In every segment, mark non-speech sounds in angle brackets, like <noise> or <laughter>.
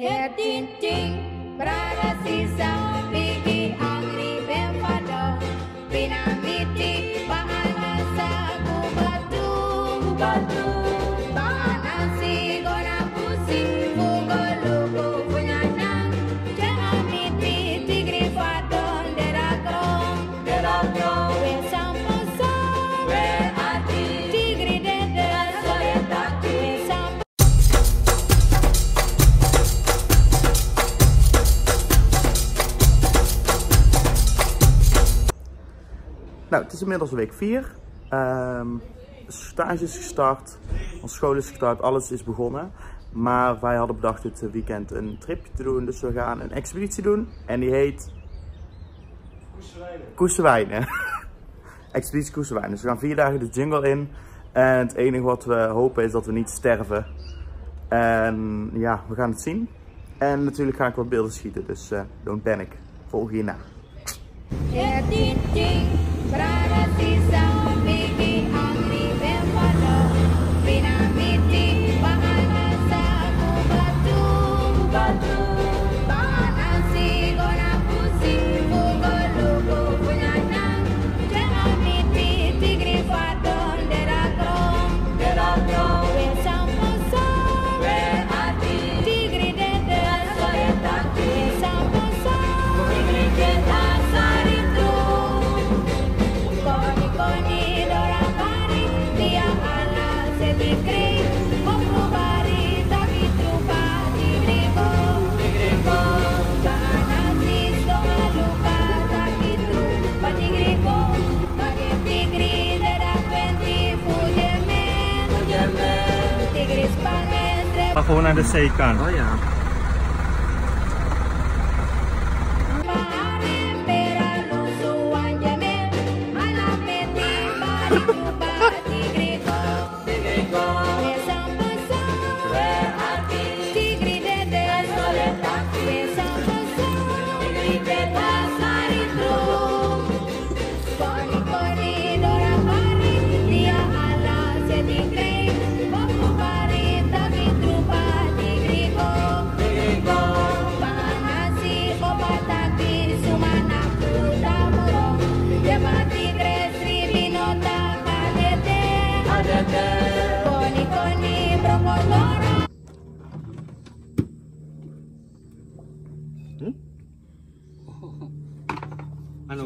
Het ding ding, brada sisa, Nou, het is inmiddels week 4. Ehm stage is gestart, ons school is gestart, alles is begonnen. Maar wij hadden bedacht dit weekend een tripje te doen, dus we gaan een expeditie doen. En die heet... Koesterwijnen. <laughs> expeditie Koesterwijnen. Dus we gaan vier dagen de jungle in. En het enige wat we hopen is dat we niet sterven. En ja, we gaan het zien. En natuurlijk ga ik wat beelden schieten, dus eh don't panic. Volg hierna. Ding, panestre. Maar gewoon naar de zijkant. Oh ja. ¿Mm? Oh. Ah, no.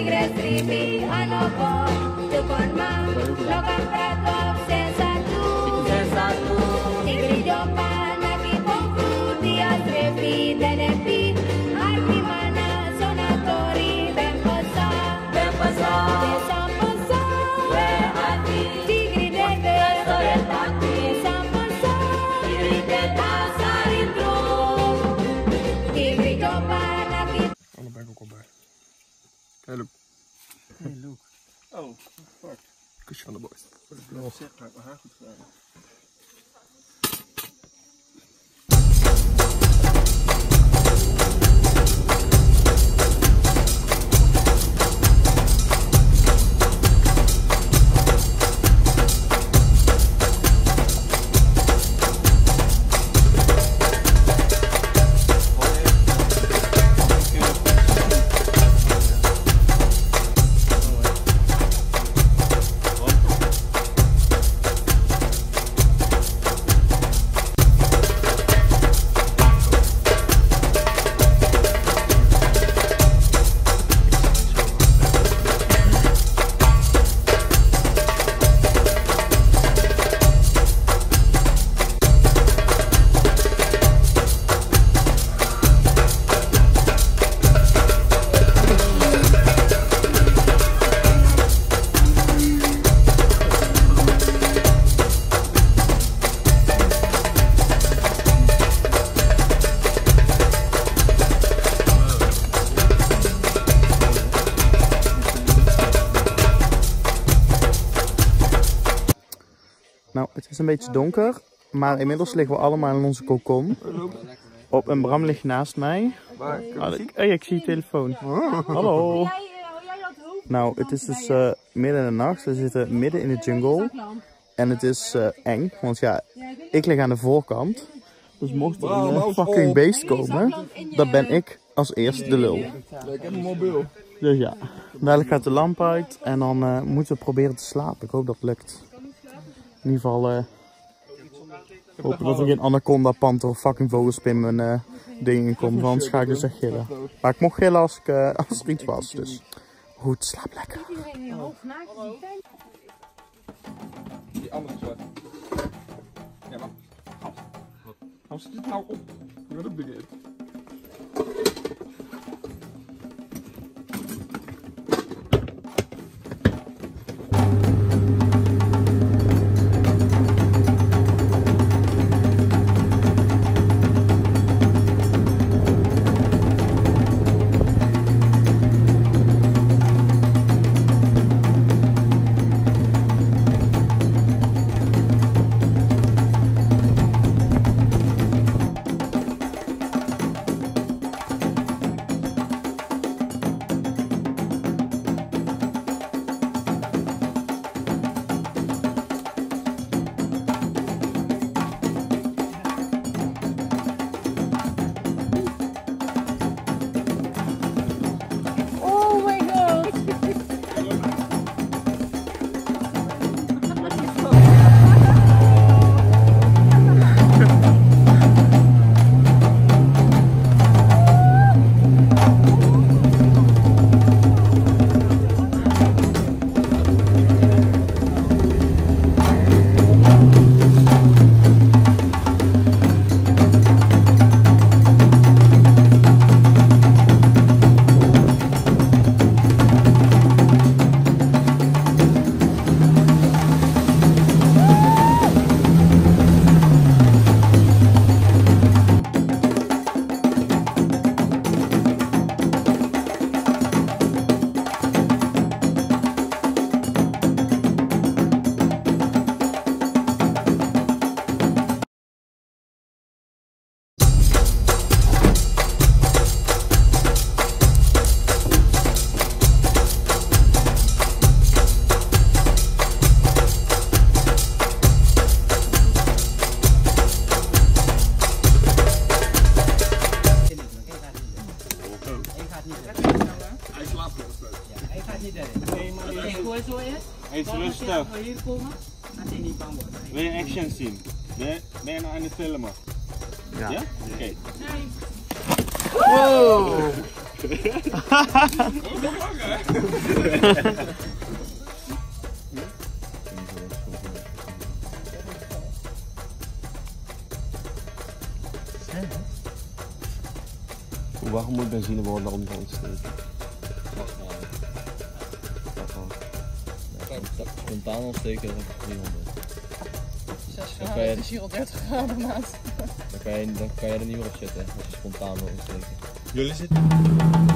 Tigres tripi, ano po, tu con ma, no kan pratop Hey, look. Hey, look. Oh, fuck. Kusje aan de boys. Zeg maar, mijn haar goed gedaan. Een beetje donker, maar inmiddels liggen we allemaal in onze kokon. Op een Bram ligt naast mij. Waar? Ik, ik zie je telefoon. Hallo. Nou, het is dus eh, midden in de nacht. We zitten midden in de jungle. En het is eh, eng, want ja, ik lig aan de voorkant. Dus mocht er een fucking beest komen, dan ben ik als eerste de lul. Ik heb een mobiel. Dus ja, dadelijk gaat de lamp uit en dan eh, moeten we proberen te slapen. Ik hoop dat het lukt. In ieder geval eh hopen dat er geen anaconda, panter of fucking vogelspin mijn eh ding in komt. Want anders ga ik dus echt gillen. Maar ik mocht gillen als, ik, eh, <laughs> als er iets was. Dus goed, slaap lekker. Die andere zwart. Ja, maar. Hou zit dit nou op? Ik ben ook. Wil je action zien? Ben je, ben je nou aan het filmen? Ja. Ja? Oké. Hoe warm moet benzine worden om te ontsteken? Spontaan ontsteken is ongeveer 300. Dan kan je, is hier al 30 graden maat. dan, kan je, dan kan je er niet meer op zitten als je spontaan wil ontsteken. Jullie zitten...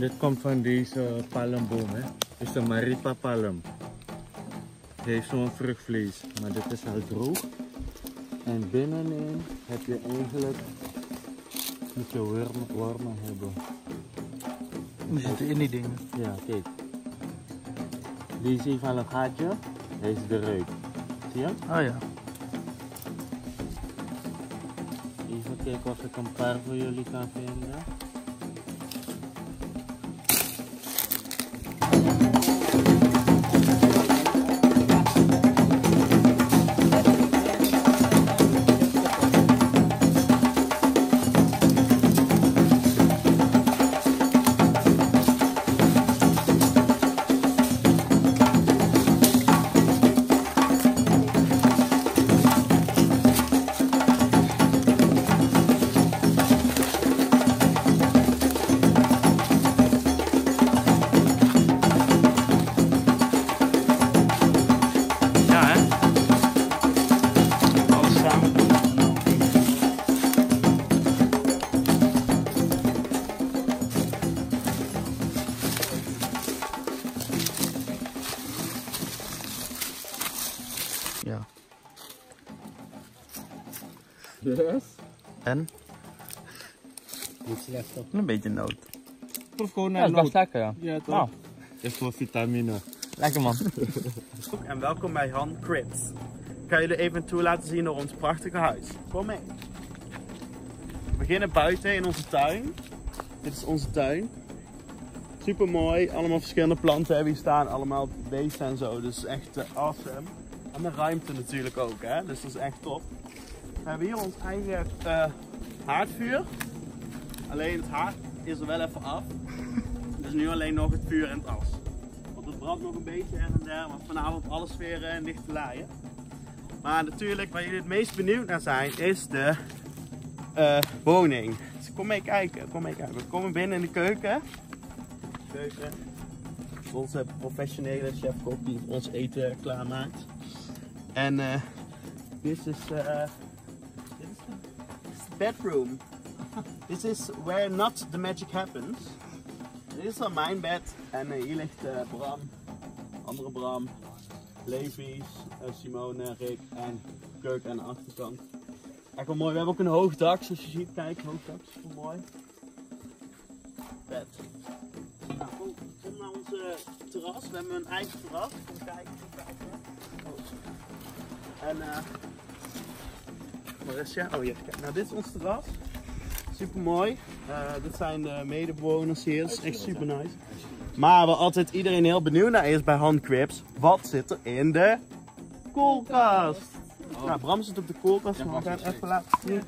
Dit komt van deze palmboom, hè. Dit is de Maripa palm. Die heeft zo'n vruchtvlees, maar dit is al droog. En binnenin heb je eigenlijk, moet je wormen, wormen hebben. We zitten in die dingen. Ja, kijk. Die zie van een gaatje. Deze is de reuk. Zie je? Oh ja. Even kijken of ik een paar voor jullie kan vinden. Toch? Een beetje noot. Proef gewoon Ja, naar is best noot. lekker, ja. Ja, toch? Nou. Is voor vitamine. Lekker man. En welkom bij Han Crits. Ik ga jullie even een tour laten zien door ons prachtige huis. Kom mee. We beginnen buiten in onze tuin. Dit is onze tuin. Super mooi, allemaal verschillende planten hebben hier staan, allemaal beesten en zo. Dus echt eh, awesome. En de ruimte natuurlijk ook, hè? dus dat is echt top. We hebben hier ons eigen eh, haardvuur. Alleen het haard is er wel even af. Dus nu alleen nog het vuur en het as. Want het brandt nog een beetje her en der, maar vanavond alles weer eh, licht te laaien. Maar natuurlijk, waar jullie het meest benieuwd naar zijn, is de eh, woning. Dus kom mee kijken, kom mee kijken. We komen binnen in de keuken. Keuken. Onze professionele chef-kok die ons eten klaarmaakt. En eh dit is, de dit is de bedroom. This is where not the magic happens. Dit is dan mijn bed en eh, hier ligt eh, Bram, andere Bram, Levi's, eh, Simone, Rick en keuken aan de achterkant. Echt wel mooi. We hebben ook een hoog dak, zoals je ziet. Kijk, hoog dak, super mooi. Bed. Nou, kom, naar onze terras. We hebben een eigen terras. Kom kijken, kom kijken. En eh. waar? Oh hier, kijk. Nou, dit is ons terras. Super mooi. dit zijn de medebewoners hier. Dat is echt super nice. Maar waar altijd iedereen heel benieuwd naar is bij Handcrips, wat zit er in de koelkast? Nou, Bram zit op de koelkast, maar we gaan het even laten zien.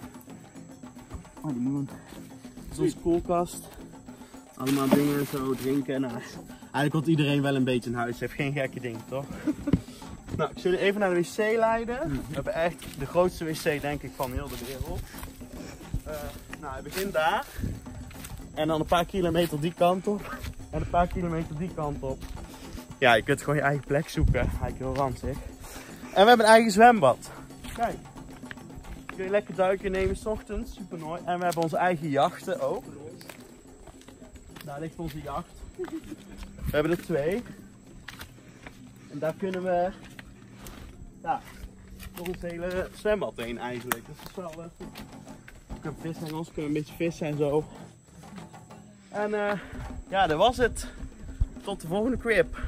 Oh, die moet. Dit is onze koelkast. Allemaal dingen en zo, drinken. Nou, eigenlijk wat iedereen wel een beetje in huis heeft. Geen gekke dingen, toch? <laughs> nou, ik zal jullie even naar de wc leiden. We hebben echt de grootste wc, denk ik, van heel de wereld. Nou, hij begint daar. En dan een paar kilometer die kant op. En een paar kilometer die kant op. Ja, je kunt gewoon je eigen plek zoeken. Eigenlijk heel ranzig. En we hebben een eigen zwembad. Kijk. Kun je lekker duiken nemen s ochtends. Super mooi. En we hebben onze eigen jachten ook. Daar ligt onze jacht. We hebben er twee. En daar kunnen we ja, ons hele zwembad heen eigenlijk. Dat is wel goed. Kunnen vishengels, kunnen een beetje vissen en zo. En eh, ja, dat was het. Tot de volgende crib.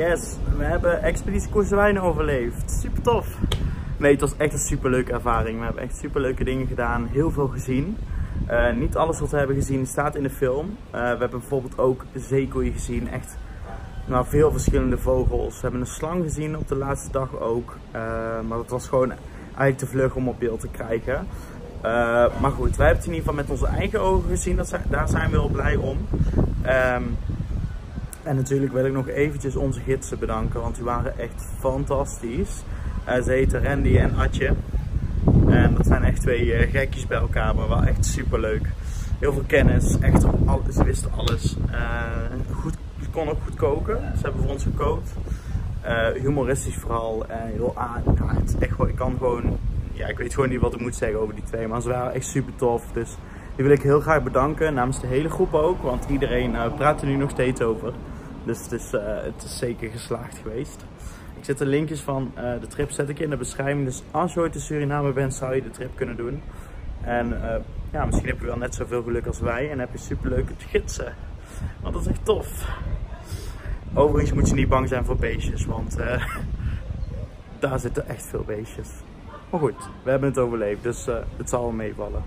Yes, we hebben Expeditie Koerswijnen overleefd. Super tof. Nee, het was echt een super leuke ervaring. We hebben echt super leuke dingen gedaan, heel veel gezien. Uh, niet alles wat we hebben gezien staat in de film. Uh, we hebben bijvoorbeeld ook zeekoeien gezien, echt nou, veel verschillende vogels. We hebben een slang gezien op de laatste dag ook. Uh, maar dat was gewoon eigenlijk te vlug om op beeld te krijgen. maar goed, wij hebben het in ieder geval met onze eigen ogen gezien. Dat daar zijn we wel blij om. Um, en natuurlijk wil ik nog eventjes onze gidsen bedanken, want die waren echt fantastisch. Uh, ze heten Randy en Atje. En dat zijn echt twee uh, gekjes bij elkaar, maar wel echt super leuk. Heel veel kennis, echt alles, ze wisten alles. Uh, goed, konden ook goed koken, ze hebben voor ons gekookt. humoristisch vooral, heel aardig. Ja, het ik kan gewoon, ja, ik weet gewoon niet wat ik moet zeggen over die twee, maar ze waren echt super tof. Dus die wil ik heel graag bedanken namens de hele groep ook, want iedereen praat er nu nog steeds over. Dus het is, uh, het is zeker geslaagd geweest. Ik zet de linkjes van uh, de trip zet ik in de beschrijving. Dus als je ooit in Suriname bent, zou je de trip kunnen doen. En uh, ja, misschien heb je wel net zoveel geluk als wij. En heb je superleuke gidsen. Want dat is echt tof. Overigens moet je niet bang zijn voor beestjes. Want <laughs> daar zitten echt veel beestjes. Maar goed, we hebben het overleefd. Dus het zal wel meevallen.